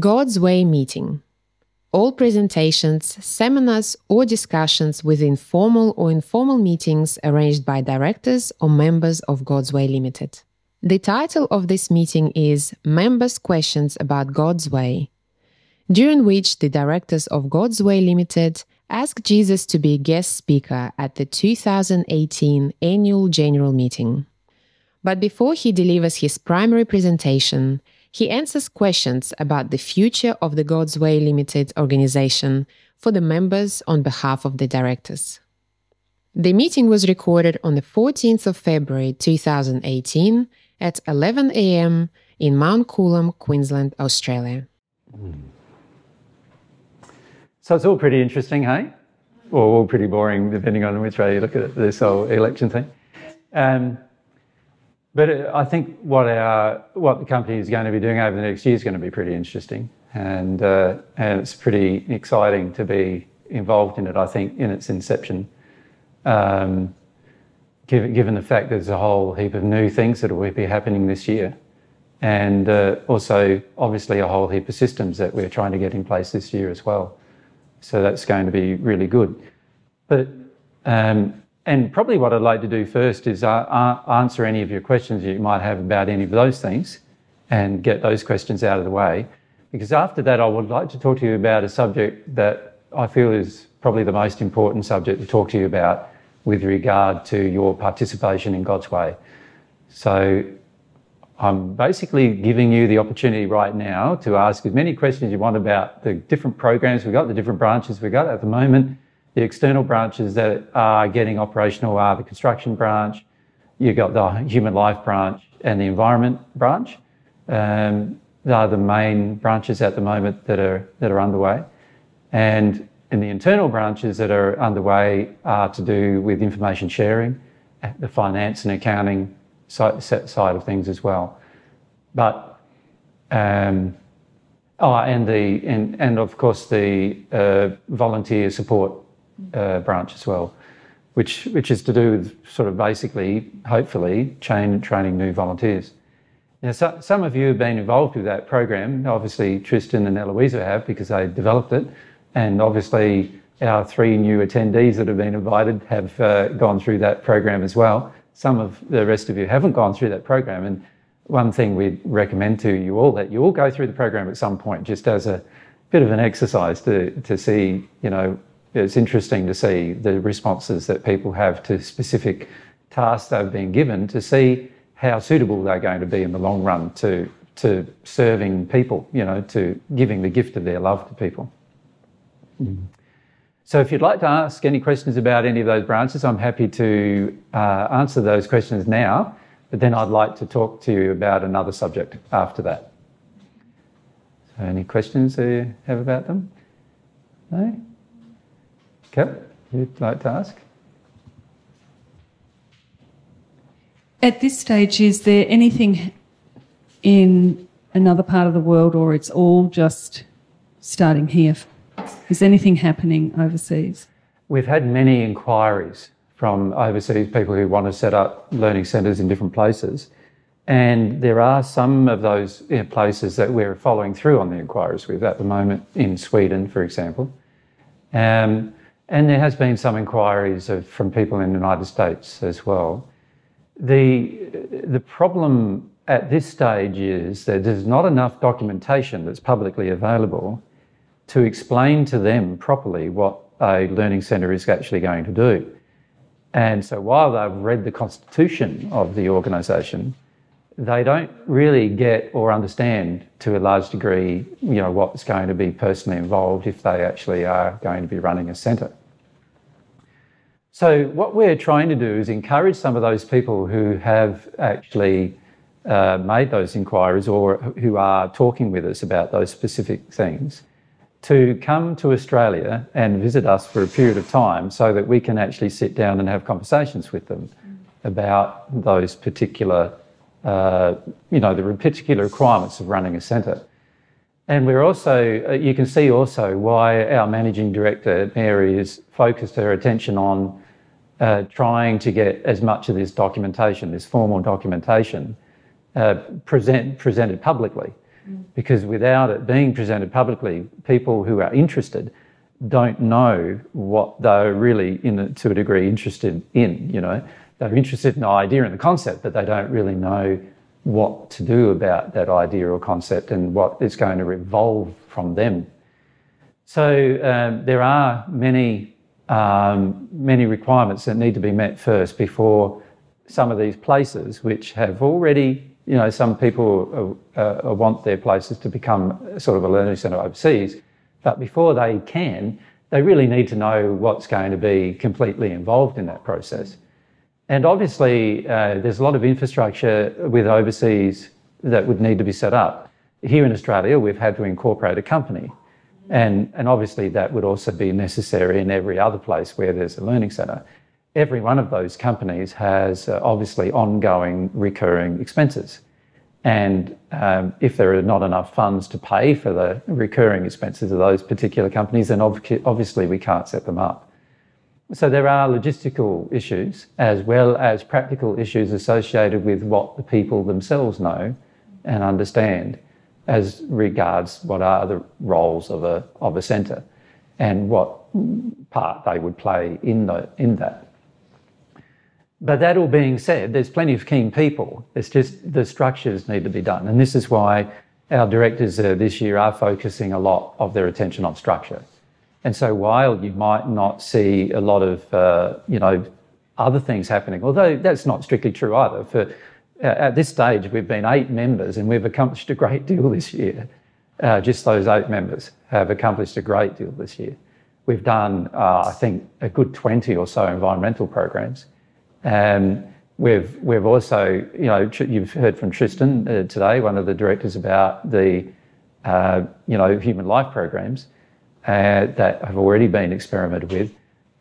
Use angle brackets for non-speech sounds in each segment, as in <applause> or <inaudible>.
God's Way meeting. All presentations, seminars, or discussions within formal or informal meetings arranged by directors or members of God's Way Limited. The title of this meeting is Members' Questions about God's Way, during which the directors of God's Way Limited ask Jesus to be a guest speaker at the 2018 annual general meeting. But before he delivers his primary presentation, he answers questions about the future of the God's Way Limited organization for the members on behalf of the directors. The meeting was recorded on the 14th of February 2018 at 11 a.m. in Mount Coolum, Queensland, Australia. So it's all pretty interesting, hey? Or all pretty boring, depending on which way you look at this whole election thing. Um, but uh, I think what our what the company is going to be doing over the next year is going to be pretty interesting, and uh, and it's pretty exciting to be involved in it. I think in its inception, um, given given the fact there's a whole heap of new things that will be happening this year, and uh, also obviously a whole heap of systems that we're trying to get in place this year as well. So that's going to be really good. But um, and probably what I'd like to do first is uh, answer any of your questions you might have about any of those things and get those questions out of the way. Because after that, I would like to talk to you about a subject that I feel is probably the most important subject to talk to you about with regard to your participation in God's way. So I'm basically giving you the opportunity right now to ask as many questions you want about the different programs we've got, the different branches we've got at the moment the external branches that are getting operational are the construction branch, you've got the human life branch and the environment branch. Um, they are the main branches at the moment that are, that are underway. And in the internal branches that are underway are to do with information sharing, the finance and accounting side, of things as well. But, um, oh, and the, and, and of course the uh, volunteer support uh, branch as well, which which is to do with sort of basically, hopefully, train, training new volunteers. Now, so, some of you have been involved with that program. Obviously, Tristan and Eloisa have because they developed it, and obviously our three new attendees that have been invited have uh, gone through that program as well. Some of the rest of you haven't gone through that program, and one thing we'd recommend to you all that you all go through the program at some point, just as a bit of an exercise to to see, you know, it's interesting to see the responses that people have to specific tasks they've been given to see how suitable they're going to be in the long run to to serving people, you know, to giving the gift of their love to people. Mm. So, if you'd like to ask any questions about any of those branches, I'm happy to uh, answer those questions now. But then I'd like to talk to you about another subject after that. So, any questions you have about them? No? Kev, you'd like to ask? At this stage, is there anything in another part of the world, or it's all just starting here? Is anything happening overseas? We've had many inquiries from overseas people who want to set up learning centres in different places. And there are some of those places that we're following through on the inquiries with at the moment, in Sweden, for example. Um, and there has been some inquiries of, from people in the United States as well. The, the problem at this stage is that there's not enough documentation that's publicly available to explain to them properly what a learning centre is actually going to do. And so while they've read the constitution of the organisation, they don't really get or understand to a large degree, you know, what's going to be personally involved if they actually are going to be running a centre. So what we're trying to do is encourage some of those people who have actually uh, made those inquiries or who are talking with us about those specific things to come to Australia and visit us for a period of time so that we can actually sit down and have conversations with them about those particular uh, you know, the particular requirements of running a centre. And we're also, uh, you can see also why our managing director, Mary, has focused her attention on uh, trying to get as much of this documentation, this formal documentation, uh, present, presented publicly. Because without it being presented publicly, people who are interested don't know what they're really, in, to a degree, interested in. You know, they're interested in the idea and the concept, but they don't really know what to do about that idea or concept and what is going to evolve from them. So um, there are many, um, many requirements that need to be met first before some of these places, which have already, you know, some people uh, uh, want their places to become sort of a learning centre overseas, but before they can, they really need to know what's going to be completely involved in that process. And obviously, uh, there's a lot of infrastructure with overseas that would need to be set up. Here in Australia, we've had to incorporate a company. And, and obviously, that would also be necessary in every other place where there's a learning centre. Every one of those companies has uh, obviously ongoing recurring expenses. And um, if there are not enough funds to pay for the recurring expenses of those particular companies, then obviously we can't set them up. So there are logistical issues as well as practical issues associated with what the people themselves know and understand as regards what are the roles of a, of a centre and what part they would play in, the, in that. But that all being said, there's plenty of keen people. It's just the structures need to be done. And this is why our directors uh, this year are focusing a lot of their attention on structure. And so while you might not see a lot of, uh, you know, other things happening, although that's not strictly true either. For at this stage, we've been eight members and we've accomplished a great deal this year. Uh, just those eight members have accomplished a great deal this year. We've done, uh, I think, a good 20 or so environmental programs. Um, we've, we've also, you know, you've heard from Tristan uh, today, one of the directors, about the, uh, you know, human life programs uh, that have already been experimented with.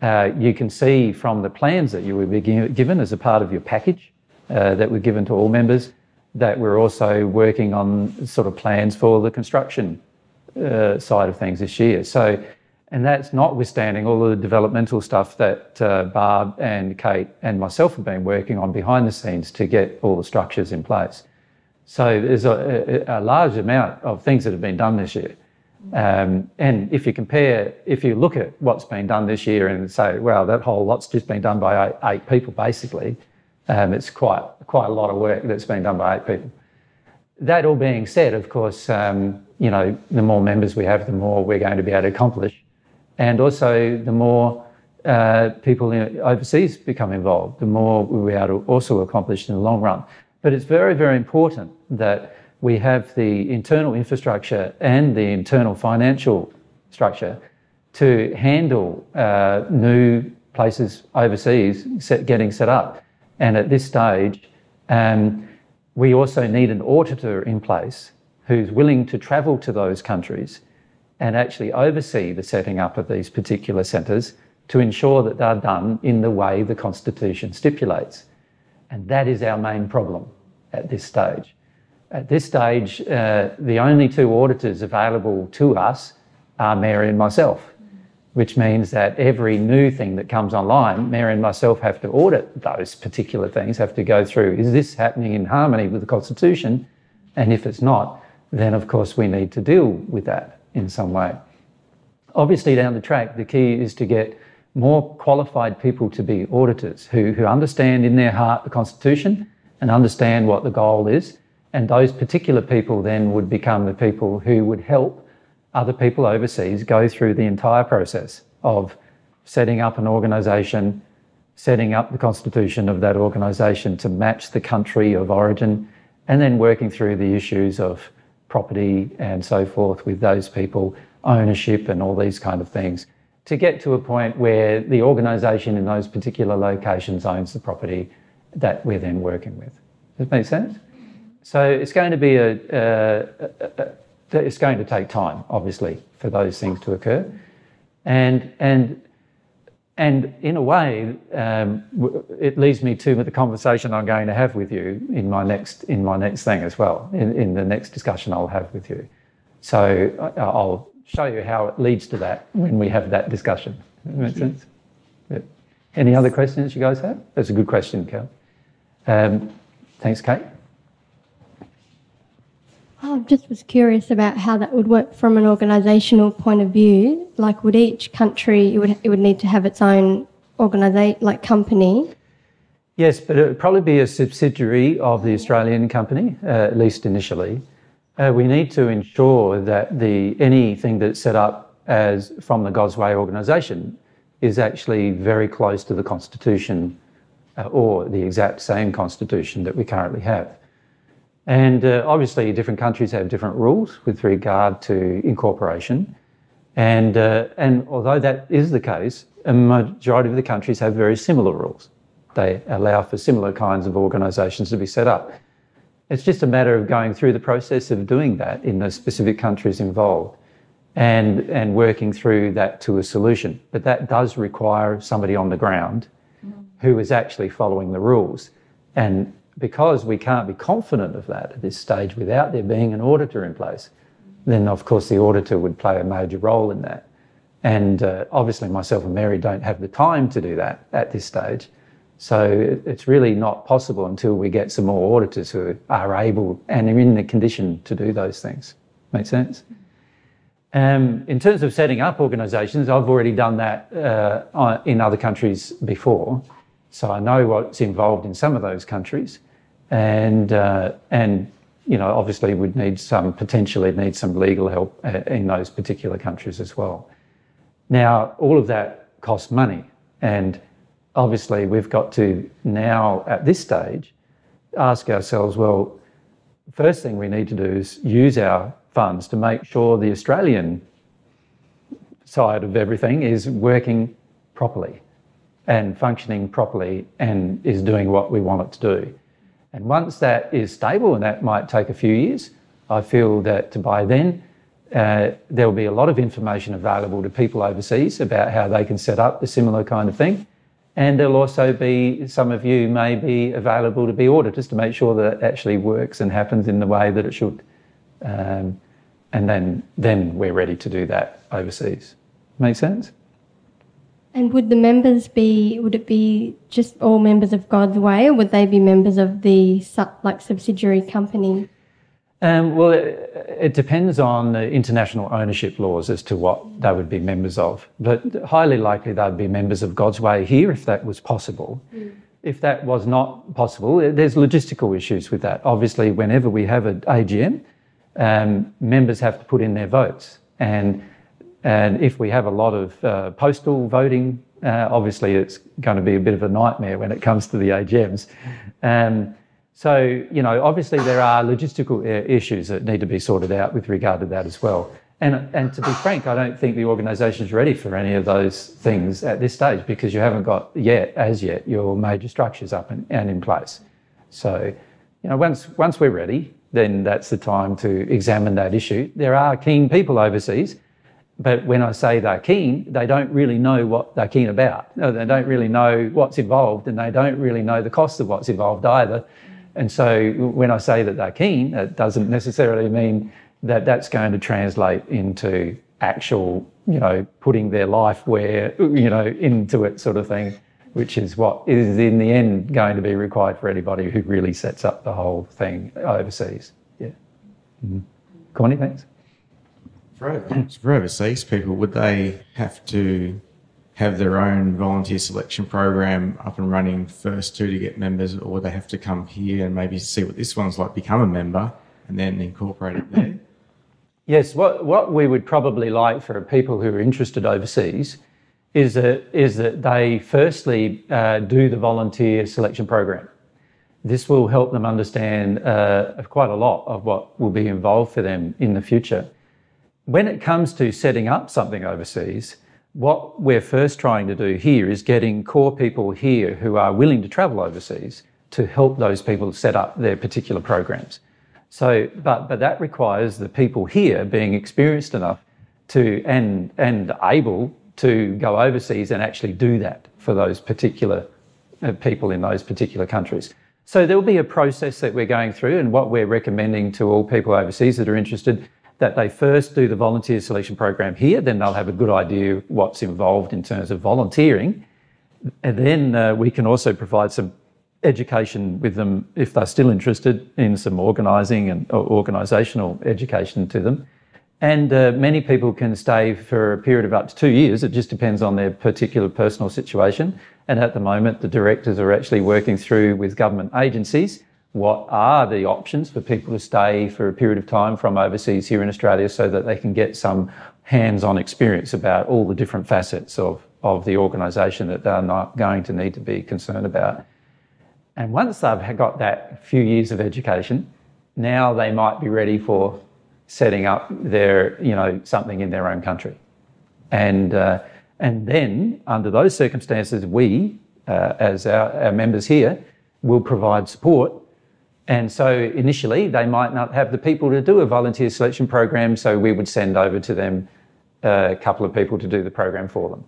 Uh, you can see from the plans that you were given as a part of your package uh, that were given to all members that we're also working on sort of plans for the construction uh, side of things this year. So, and that's notwithstanding all the developmental stuff that uh, Barb and Kate and myself have been working on behind the scenes to get all the structures in place. So there's a, a large amount of things that have been done this year. Um, and if you compare, if you look at what's been done this year and say, well, that whole lot's just been done by eight, eight people, basically, um, it's quite quite a lot of work that's been done by eight people. That all being said, of course, um, you know, the more members we have, the more we're going to be able to accomplish, and also the more uh, people overseas become involved, the more we'll be able to also accomplish in the long run. But it's very, very important that we have the internal infrastructure and the internal financial structure to handle uh, new places overseas set, getting set up. And at this stage, um, we also need an auditor in place who's willing to travel to those countries and actually oversee the setting up of these particular centres to ensure that they're done in the way the Constitution stipulates. And that is our main problem at this stage. At this stage, uh, the only two auditors available to us are Mary and myself, which means that every new thing that comes online, Mary and myself have to audit those particular things, have to go through is this happening in harmony with the Constitution? And if it's not, then of course we need to deal with that in some way. Obviously, down the track, the key is to get more qualified people to be auditors who, who understand in their heart the Constitution and understand what the goal is and those particular people then would become the people who would help other people overseas go through the entire process of setting up an organisation, setting up the constitution of that organisation to match the country of origin, and then working through the issues of property and so forth with those people, ownership and all these kind of things, to get to a point where the organisation in those particular locations owns the property that we're then working with. Does that make sense? So it's going to be a, a, a, a, it's going to take time, obviously, for those things to occur, and and and in a way, um, it leads me to the conversation I'm going to have with you in my next in my next thing as well, in, in the next discussion I'll have with you. So I'll show you how it leads to that when we have that discussion. Does that make sense? Yeah. Any other questions you guys have? That's a good question, Cal. Um, thanks, Kate. I just was curious about how that would work from an organisational point of view. Like, would each country it would it would need to have its own organisation, like company? Yes, but it would probably be a subsidiary of the Australian company, uh, at least initially. Uh, we need to ensure that the anything that's set up as from the God's Way organisation is actually very close to the constitution uh, or the exact same constitution that we currently have. And uh, obviously, different countries have different rules with regard to incorporation. And, uh, and although that is the case, a majority of the countries have very similar rules. They allow for similar kinds of organisations to be set up. It's just a matter of going through the process of doing that in the specific countries involved and, and working through that to a solution. But that does require somebody on the ground who is actually following the rules. And because we can't be confident of that at this stage without there being an auditor in place, then of course the auditor would play a major role in that. And uh, obviously, myself and Mary don't have the time to do that at this stage. So it's really not possible until we get some more auditors who are able and are in the condition to do those things. Make sense? Um, in terms of setting up organisations, I've already done that uh, in other countries before. So I know what's involved in some of those countries, and uh, and you know obviously would need some potentially need some legal help uh, in those particular countries as well. Now all of that costs money, and obviously we've got to now at this stage ask ourselves, well, first thing we need to do is use our funds to make sure the Australian side of everything is working properly and functioning properly and is doing what we want it to do. And once that is stable, and that might take a few years, I feel that by then uh, there will be a lot of information available to people overseas about how they can set up a similar kind of thing. And there'll also be some of you may be available to be auditors to make sure that it actually works and happens in the way that it should. Um, and then, then we're ready to do that overseas. Make sense? And would the members be, would it be just all members of God's Way or would they be members of the like subsidiary company? Um, well, it, it, depends on the international ownership laws as to what they would be members of. But highly likely they'd be members of God's Way here if that was possible. Mm. If that was not possible, there's logistical issues with that. Obviously, whenever we have an AGM, um, members have to put in their votes. And and if we have a lot of uh, postal voting, uh, obviously it's going to be a bit of a nightmare when it comes to the AGMs. Um, so, you know, obviously there are logistical uh, issues that need to be sorted out with regard to that as well. And, and to be frank, I don't think the organisation is ready for any of those things at this stage because you haven't got yet, as yet, your major structures up and, and in place. So, you know, once, once we're ready, then that's the time to examine that issue. There are keen people overseas but when I say they're keen, they don't really know what they're keen about. No, They don't really know what's involved and they don't really know the cost of what's involved either. And so when I say that they're keen, it doesn't necessarily mean that that's going to translate into actual, you know, putting their life where, you know, into it sort of thing, which is what is in the end going to be required for anybody who really sets up the whole thing overseas. Yeah. Mm-hmm. Connie, thanks for, for overseas people, would they have to have their own volunteer selection program up and running first too to get members, or would they have to come here and maybe see what this one's like, become a member, and then incorporate it there? Yes, what, what we would probably like for people who are interested overseas is that, is that they firstly uh, do the volunteer selection program. This will help them understand uh, quite a lot of what will be involved for them in the future. When it comes to setting up something overseas, what we're first trying to do here is getting core people here who are willing to travel overseas to help those people set up their particular programs. So, but, but that requires the people here being experienced enough to and, and able to go overseas and actually do that for those particular uh, people in those particular countries. So there will be a process that we're going through and what we're recommending to all people overseas that are interested that they first do the volunteer selection program here, then they'll have a good idea what's involved in terms of volunteering. And then uh, we can also provide some education with them if they're still interested in some organising and organisational education to them. And uh, many people can stay for a period of up to two years. It just depends on their particular personal situation. And at the moment, the directors are actually working through with government agencies what are the options for people to stay for a period of time from overseas here in Australia so that they can get some hands on experience about all the different facets of, of the organisation that they're not going to need to be concerned about. And once they've got that few years of education, now they might be ready for setting up their, you know, something in their own country. And, uh, and then, under those circumstances, we, uh, as our, our members here, will provide support. And so initially, they might not have the people to do a volunteer selection program, so we would send over to them a couple of people to do the program for them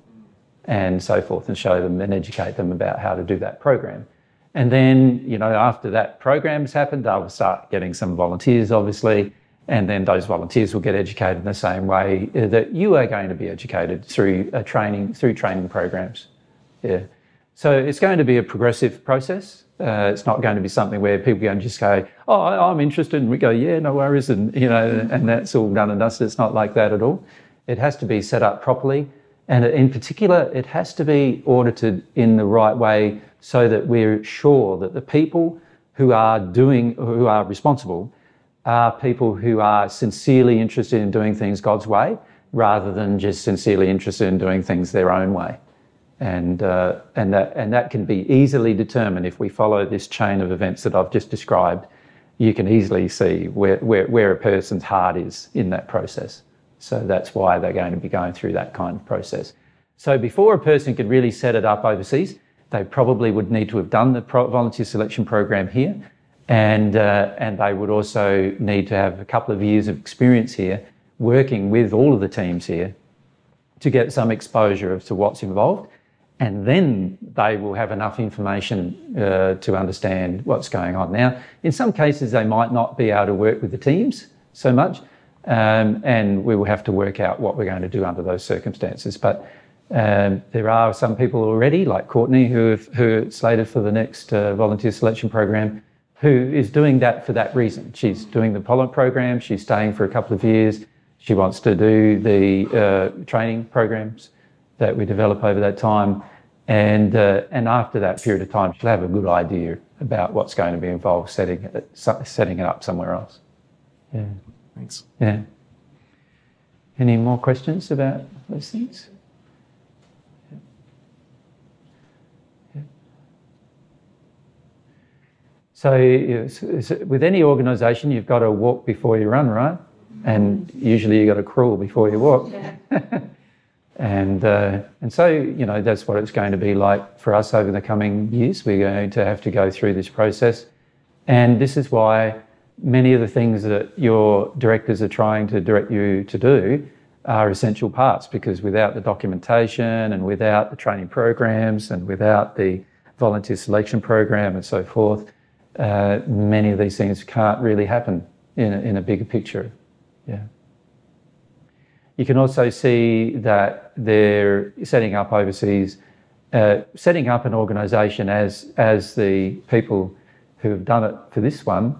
and so forth and show them and educate them about how to do that program. And then, you know, after that program's happened, they'll start getting some volunteers, obviously, and then those volunteers will get educated in the same way that you are going to be educated through a training, through training programs. Yeah. So it's going to be a progressive process. Uh, it's not going to be something where people can just go, "Oh, I'm interested," and we go, "Yeah, no worries," and you know, and that's all done and dusted. It's not like that at all. It has to be set up properly, and in particular, it has to be audited in the right way so that we're sure that the people who are doing, who are responsible, are people who are sincerely interested in doing things God's way rather than just sincerely interested in doing things their own way. And, uh, and, that, and that can be easily determined if we follow this chain of events that I've just described. You can easily see where, where, where a person's heart is in that process. So that's why they're going to be going through that kind of process. So before a person could really set it up overseas, they probably would need to have done the volunteer selection program here, and uh, and they would also need to have a couple of years of experience here, working with all of the teams here, to get some exposure as to what's involved, and then they will have enough information uh, to understand what's going on. Now, in some cases, they might not be able to work with the teams so much, um, and we will have to work out what we're going to do under those circumstances, but. Um, there are some people already, like Courtney, who, have, who are slated for the next uh, volunteer selection program, who is doing that for that reason. She's doing the Pollen program, she's staying for a couple of years, she wants to do the uh, training programs that we develop over that time. And, uh, and after that period of time, she'll have a good idea about what's going to be involved setting it, setting it up somewhere else. Yeah. Thanks. Yeah. Any more questions about those things? So with any organisation, you've got to walk before you run, right? And usually you've got to crawl before you walk. <laughs> and uh, and so you know that's what it's going to be like for us over the coming years. We're going to have to go through this process, and this is why many of the things that your directors are trying to direct you to do are essential parts. Because without the documentation and without the training programs and without the volunteer selection program and so forth uh, many of these things can't really happen in a, in a bigger picture. Yeah. You can also see that they're setting up overseas, uh, setting up an organisation as as the people who have done it for this one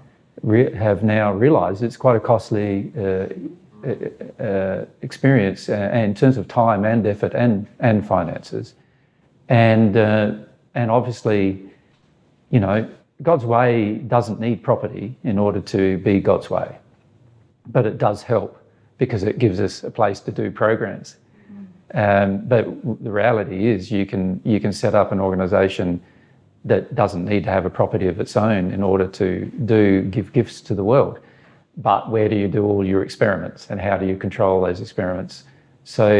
have now realised it's quite a costly uh, uh, uh experience uh, in terms of time and effort and and finances, and and obviously, you know, God's way doesn't need property in order to be God's way, but it does help because it gives us a place to do programs. Um, but the reality is, you can you can set up an organisation that doesn't need to have a property of its own in order to do give gifts to the world. But where do you do all your experiments, and how do you control those experiments? So,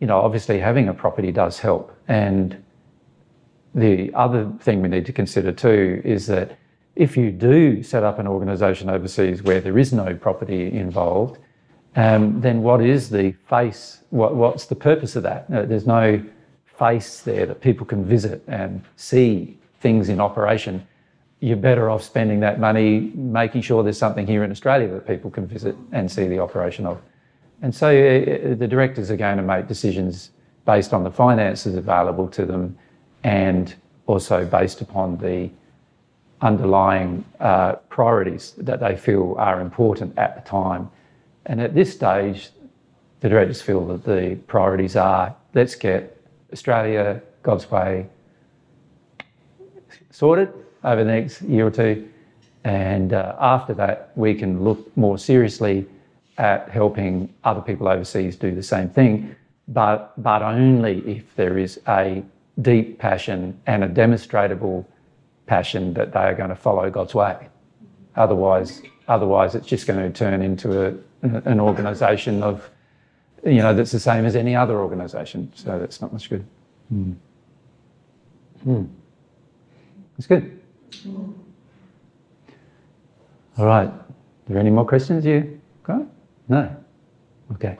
you know, obviously having a property does help, and the other thing we need to consider too is that if you do set up an organisation overseas where there is no property involved, um, then what is the face? What, what's the purpose of that? Uh, there's no face there that people can visit and see things in operation. You're better off spending that money making sure there's something here in Australia that people can visit and see the operation of. And so uh, the directors are going to make decisions based on the finances available to them and also based upon the underlying uh, priorities that they feel are important at the time. And at this stage, the directors feel that the priorities are let's get Australia, God's Way sorted over the next year or two. And uh, after that, we can look more seriously at helping other people overseas do the same thing, but, but only if there is a deep passion and a demonstrable passion that they are going to follow God's way. Otherwise, otherwise it's just going to turn into a, an organisation of, you know, that's the same as any other organisation. So that's not much good. Mm. Mm. That's good. All right. Are there any more questions you got? No? Okay.